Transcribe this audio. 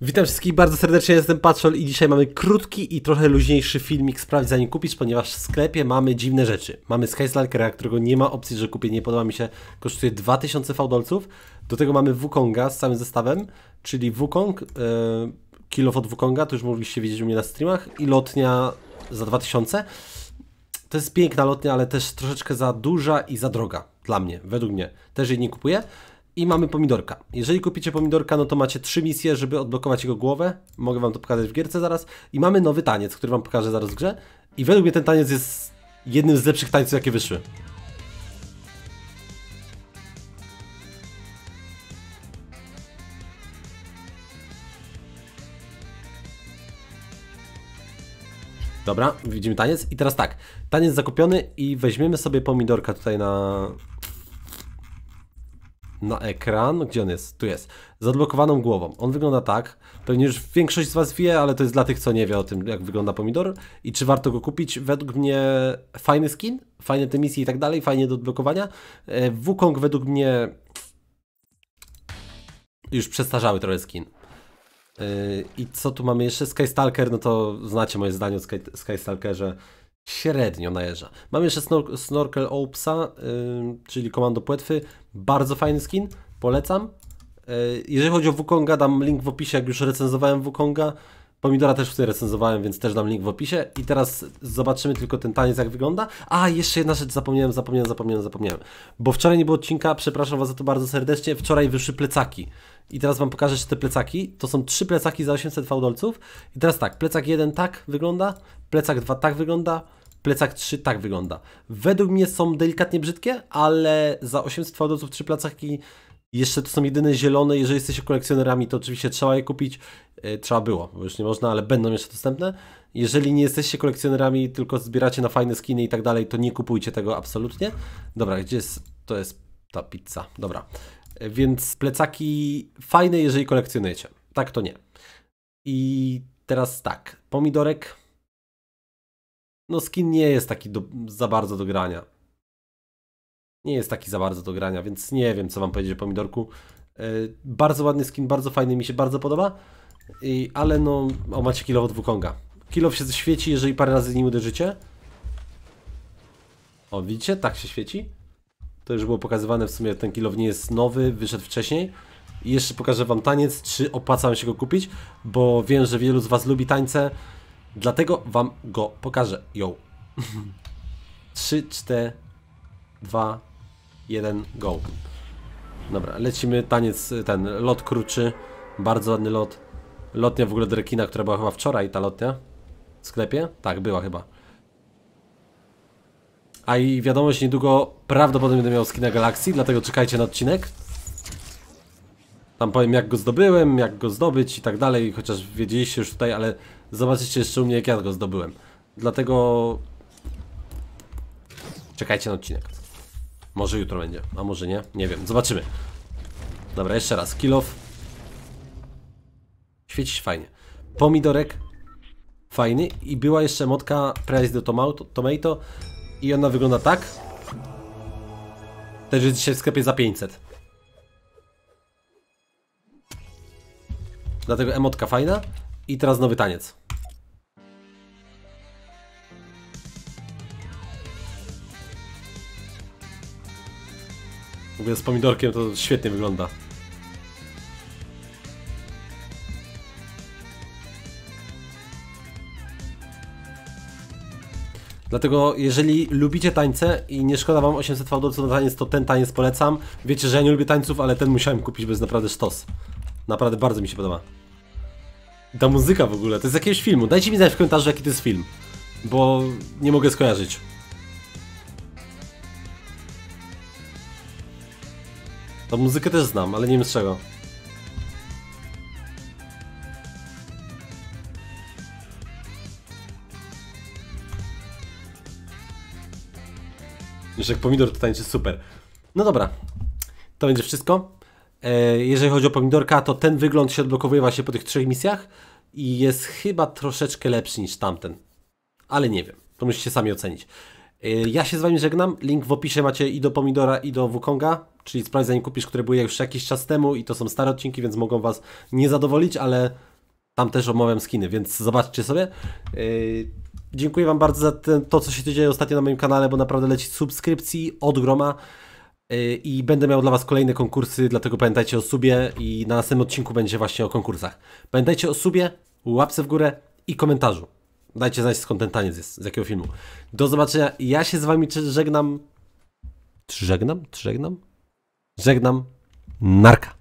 Witam wszystkich bardzo serdecznie, jestem Patrol i dzisiaj mamy krótki i trochę luźniejszy filmik Sprawdź zanim kupisz, ponieważ w sklepie mamy dziwne rzeczy. Mamy Skyslalkera, którego nie ma opcji, że kupię, nie podoba mi się, kosztuje 2000 fałdolców. Do tego mamy Wukonga z całym zestawem, czyli Wukong, yy, kilof od Wukonga, to już mogliście widzieć u mnie na streamach i lotnia za 2000. To jest piękna lotnia, ale też troszeczkę za duża i za droga dla mnie, według mnie. Też jej nie kupuję. I mamy pomidorka. Jeżeli kupicie pomidorka, no to macie trzy misje, żeby odblokować jego głowę. Mogę wam to pokazać w gierce zaraz. I mamy nowy taniec, który wam pokażę zaraz w grze. I według mnie ten taniec jest jednym z lepszych tańców, jakie wyszły. Dobra, widzimy taniec. I teraz tak, taniec zakupiony i weźmiemy sobie pomidorka tutaj na, na ekran. Gdzie on jest? Tu jest. Z odblokowaną głową. On wygląda tak. Pewnie już większość z Was wie, ale to jest dla tych, co nie wie o tym, jak wygląda pomidor i czy warto go kupić. Według mnie fajny skin, fajne te misje i tak dalej, fajnie do odblokowania. E, Wukong według mnie już przestarzały trochę skin. E, I co tu mamy jeszcze? Skystalker, no to znacie moje zdanie o Sky, Skystalkerze średnio najeżdża. Mam jeszcze snor Snorkel Opsa, yy, czyli komando płetwy. Bardzo fajny skin, polecam. Yy, jeżeli chodzi o Wukonga, dam link w opisie, jak już recenzowałem Wukonga. Pomidora też wtedy recenzowałem, więc też dam link w opisie. I teraz zobaczymy tylko ten taniec, jak wygląda. A, jeszcze jedna rzecz zapomniałem, zapomniałem, zapomniałem, zapomniałem. Bo wczoraj nie było odcinka, przepraszam Was za to bardzo serdecznie. Wczoraj wyszły plecaki. I teraz Wam pokażę, że te plecaki to są trzy plecaki za 800 fałdolców. I teraz tak, plecak 1 tak wygląda, plecak 2 tak wygląda, plecak 3 tak wygląda. Według mnie są delikatnie brzydkie, ale za 800 fałdolców trzy plecaki jeszcze to są jedyne zielone. Jeżeli jesteście kolekcjonerami, to oczywiście trzeba je kupić. Yy, trzeba było, bo już nie można, ale będą jeszcze dostępne. Jeżeli nie jesteście kolekcjonerami, tylko zbieracie na fajne skiny i tak dalej, to nie kupujcie tego absolutnie. Dobra, gdzie jest, to jest ta pizza. Dobra. Yy, więc plecaki fajne, jeżeli kolekcjonujecie. Tak to nie. I teraz tak, pomidorek no skin nie jest taki do, za bardzo do grania. Nie jest taki za bardzo do grania, więc nie wiem, co wam powiedzieć o pomidorku. Yy, bardzo ładny skin, bardzo fajny, mi się bardzo podoba. Yy, ale no, o macie kilow od Wukonga. Kilow się świeci, jeżeli parę razy nim uderzycie. O, widzicie? Tak się świeci. To już było pokazywane, w sumie ten kilow nie jest nowy, wyszedł wcześniej. I jeszcze pokażę wam taniec, czy opłaca się go kupić, bo wiem, że wielu z was lubi tańce. Dlatego wam go pokażę. Yo. 3, 4, 2, 1, go. Dobra, lecimy taniec, ten lot kruczy. Bardzo ładny lot. Lotnia w ogóle do rekina, która była chyba wczoraj, ta lotnia. W sklepie? Tak, była chyba. A i wiadomość niedługo prawdopodobnie będę miał skina Galaxii, dlatego czekajcie na odcinek. Tam powiem jak go zdobyłem, jak go zdobyć i tak dalej, chociaż wiedzieliście już tutaj, ale zobaczycie jeszcze u mnie jak ja go zdobyłem. Dlatego... Czekajcie na odcinek. Może jutro będzie, a może nie, nie wiem, zobaczymy. Dobra, jeszcze raz, kill off. Świeci fajnie. Pomidorek, fajny i była jeszcze motka Price do tomato, tomato i ona wygląda tak. Też jest dzisiaj w sklepie za 500. Dlatego emotka fajna. I teraz nowy taniec. W ogóle z pomidorkiem to świetnie wygląda. Dlatego jeżeli lubicie tańce i nie szkoda wam 800 fałdolców na taniec, to ten taniec polecam. Wiecie, że ja nie lubię tańców, ale ten musiałem kupić, bo jest naprawdę sztos. Naprawdę bardzo mi się podoba. Ta muzyka w ogóle, to jest jakiegoś filmu. Dajcie mi znać w komentarzu, jaki to jest film. Bo nie mogę skojarzyć. Tą muzykę też znam, ale nie wiem z czego. Już jak pomidor to tańczy super. No dobra, to będzie wszystko. E, jeżeli chodzi o pomidorka, to ten wygląd się odblokowuje właśnie po tych trzech misjach i jest chyba troszeczkę lepszy niż tamten. Ale nie wiem, to musicie sami ocenić. Y, Ja się z wami żegnam. Link w opisie macie i do Pomidora, i do Wukonga, czyli sprawdź zanim kupisz, które były już jakiś czas temu i to są stare odcinki, więc mogą was nie zadowolić, ale tam też omawiam skiny, więc zobaczcie sobie. Yy, dziękuję wam bardzo za to, co się dzieje ostatnio na moim kanale, bo naprawdę leci subskrypcji od groma. Yy, I będę miał dla Was kolejne konkursy, dlatego pamiętajcie o subie i na następnym odcinku będzie właśnie o konkursach. Pamiętajcie o subie, łapce w górę i komentarzu. Dajcie znać skąd ten taniec jest, z jakiego filmu. Do zobaczenia. Ja się z Wami żegnam. Czy żegnam? Czy żegnam? Żegnam. Narka.